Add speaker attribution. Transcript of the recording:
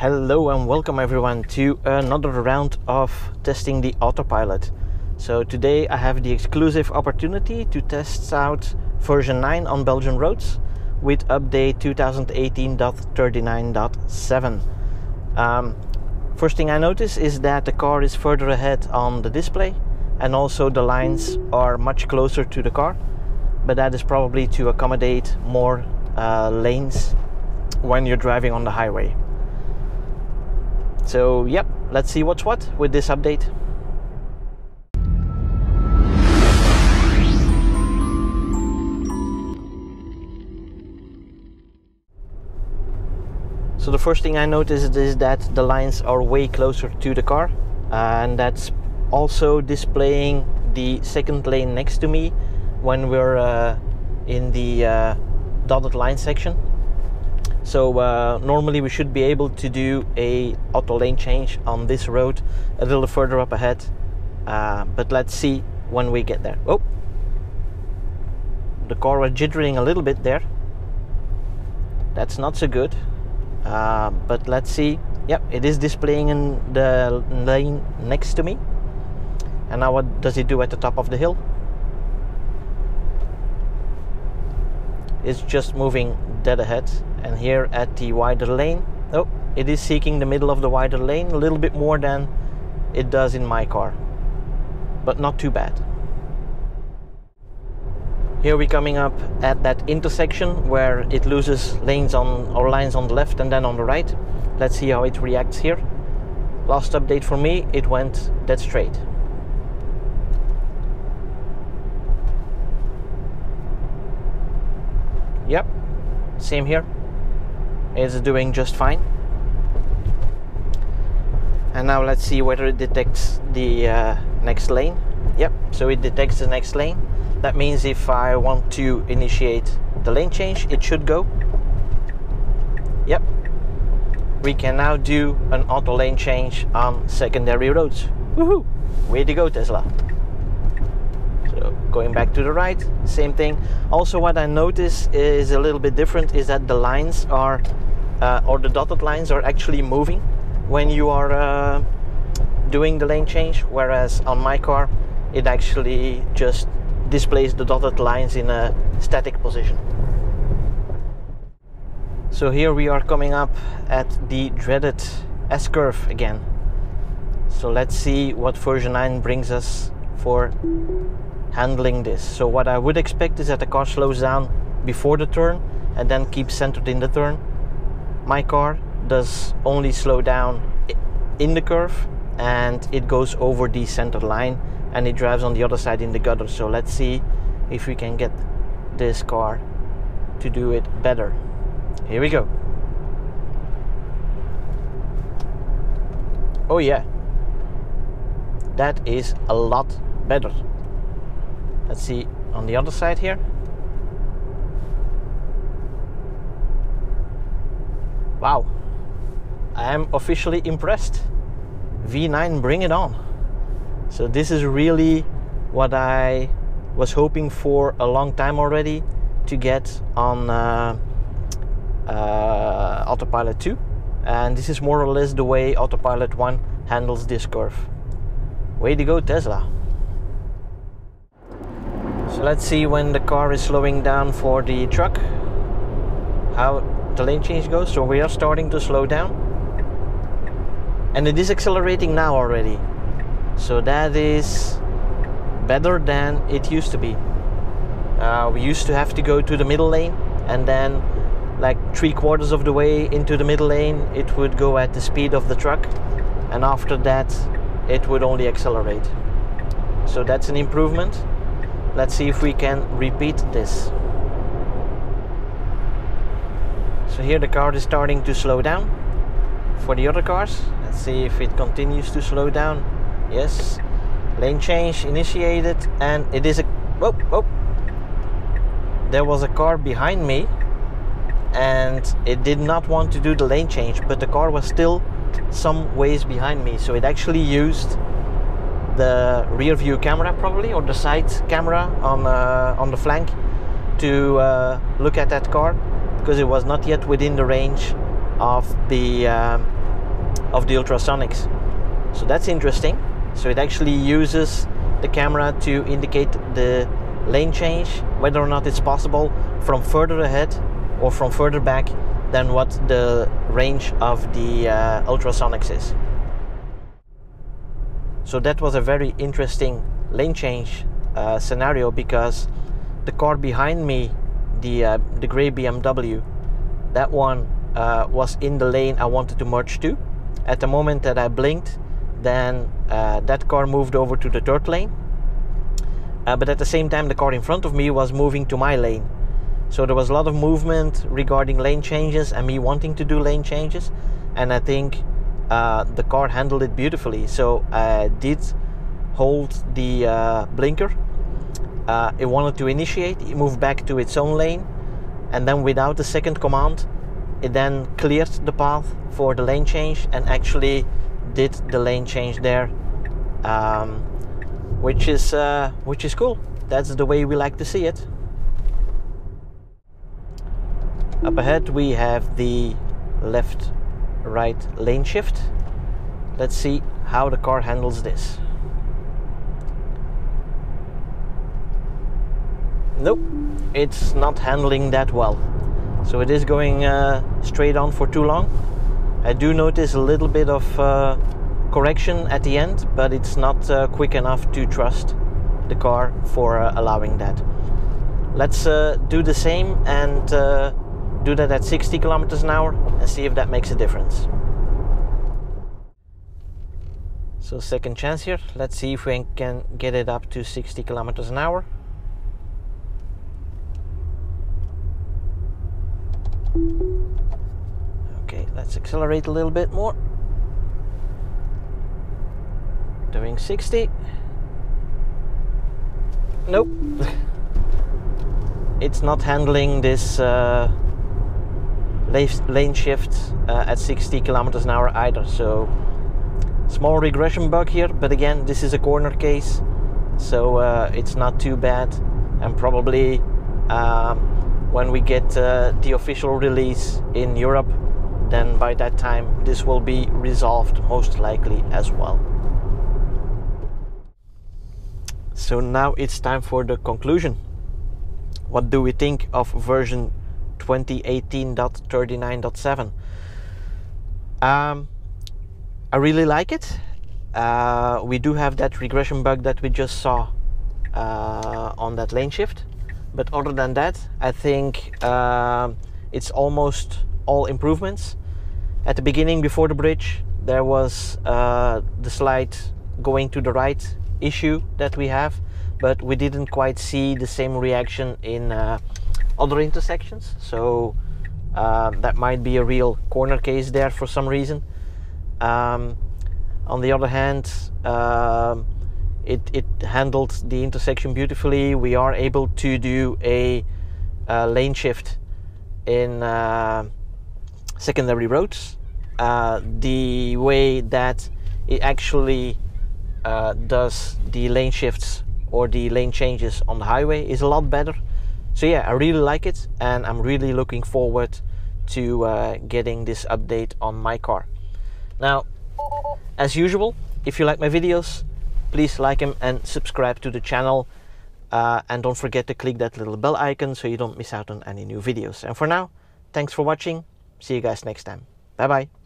Speaker 1: Hello and welcome everyone to another round of testing the autopilot. So today I have the exclusive opportunity to test out version 9 on Belgian roads with update 2018.39.7. Um, first thing I notice is that the car is further ahead on the display and also the lines are much closer to the car but that is probably to accommodate more uh, lanes when you're driving on the highway. So, yep, let's see what's what with this update. So the first thing I noticed is that the lines are way closer to the car and that's also displaying the second lane next to me when we're uh, in the uh, dotted line section so uh, normally we should be able to do a auto lane change on this road a little further up ahead. Uh, but let's see when we get there. Oh, the car was jittering a little bit there. That's not so good. Uh, but let's see. Yep, it is displaying in the lane next to me. And now what does it do at the top of the hill? It's just moving dead ahead and here at the wider lane. Oh it is seeking the middle of the wider lane. A little bit more than it does in my car. But not too bad. Here we're coming up at that intersection where it loses lanes on or lines on the left and then on the right. Let's see how it reacts here. Last update for me it went dead straight. Yep same here is doing just fine. And now let's see whether it detects the uh, next lane. Yep so it detects the next lane. That means if I want to initiate the lane change it should go. Yep. We can now do an auto lane change on secondary roads. Woohoo! Way to go Tesla going back to the right same thing. Also what I notice is a little bit different is that the lines are uh, or the dotted lines are actually moving when you are uh, doing the lane change whereas on my car it actually just displays the dotted lines in a static position. So here we are coming up at the dreaded S-curve again. So let's see what version 9 brings us for handling this. So what I would expect is that the car slows down before the turn and then keeps centered in the turn. My car does only slow down in the curve and it goes over the center line and it drives on the other side in the gutter. So let's see if we can get this car to do it better. Here we go. Oh yeah. That is a lot better let's see on the other side here Wow, I am officially impressed. V9, bring it on. So, this is really what I was hoping for a long time already to get on uh, uh, Autopilot 2. And this is more or less the way Autopilot 1 handles this curve. Way to go, Tesla. So let's see when the car is slowing down for the truck. How the lane change goes. So we are starting to slow down. And it is accelerating now already. So that is better than it used to be. Uh, we used to have to go to the middle lane and then like three quarters of the way into the middle lane it would go at the speed of the truck and after that it would only accelerate. So that's an improvement. Let's see if we can repeat this. So here the car is starting to slow down for the other cars. Let's see if it continues to slow down. Yes. Lane change initiated and it is a whoa whoa. There was a car behind me and it did not want to do the lane change, but the car was still some ways behind me. So it actually used the rear view camera probably or the side camera on uh, on the flank to uh, look at that car because it was not yet within the range of the um, of the ultrasonics. So that's interesting. So it actually uses the camera to indicate the lane change, whether or not it's possible from further ahead or from further back than what the range of the uh, ultrasonics is. So that was a very interesting lane change uh, scenario because the car behind me, the uh, the gray BMW, that one uh, was in the lane I wanted to merge to. At the moment that I blinked, then uh, that car moved over to the third lane. Uh, but at the same time, the car in front of me was moving to my lane. So there was a lot of movement regarding lane changes and me wanting to do lane changes. And I think uh, the car handled it beautifully. So I did hold the uh, blinker. Uh, it wanted to initiate, it moved back to its own lane. And then without the second command, it then cleared the path for the lane change and actually did the lane change there. Um, which is uh, which is cool. That's the way we like to see it. Up ahead we have the left right lane shift. Let's see how the car handles this. Nope, it's not handling that well. So it is going uh, straight on for too long. I do notice a little bit of uh, correction at the end, but it's not uh, quick enough to trust the car for uh, allowing that. Let's uh, do the same and uh, do that at 60 kilometers an hour and see if that makes a difference. So second chance here. Let's see if we can get it up to 60 kilometers an hour. Okay, let's accelerate a little bit more. Doing 60. Nope. it's not handling this uh, lane shift uh, at 60 kilometers an hour either. So small regression bug here, but again, this is a corner case, so uh, it's not too bad. And probably um, when we get uh, the official release in Europe, then by that time this will be resolved most likely as well. So now it's time for the conclusion. What do we think of version 2018.39.7? Um, I really like it. Uh, we do have that regression bug that we just saw uh, on that lane shift. But other than that, I think uh, it's almost all improvements. At the beginning, before the bridge, there was uh, the slide going to the right issue that we have, but we didn't quite see the same reaction in uh, other intersections. So uh, that might be a real corner case there for some reason. Um, on the other hand, um, it, it handled the intersection beautifully. We are able to do a, a lane shift in uh, secondary roads. Uh, the way that it actually uh, does the lane shifts or the lane changes on the highway is a lot better. So yeah, I really like it and I'm really looking forward to uh, getting this update on my car. Now, as usual, if you like my videos, please like them and subscribe to the channel. Uh, and don't forget to click that little bell icon so you don't miss out on any new videos. And for now, thanks for watching. See you guys next time. Bye bye.